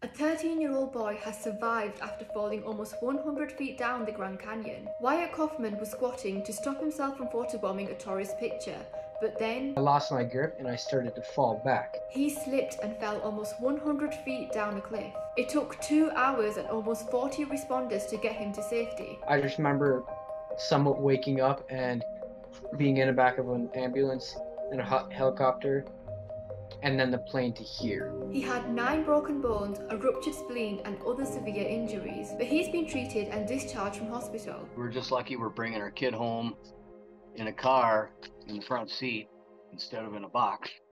A 13 year old boy has survived after falling almost 100 feet down the Grand Canyon. Wyatt Kaufmann was squatting to stop himself from photobombing a tourist picture, but then I lost my grip and I started to fall back. he slipped and fell almost 100 feet down a cliff. It took two hours and almost 40 responders to get him to safety. I just remember somewhat waking up and being in the back of an ambulance and a hel- helicopter, and then the plane to here. He had nine broken bones, a ruptured spleen, and other severe injuries, but he's been treated and discharged from hospital. We're just lucky we're bringing our kid home in a car in the front seat instead of in a box.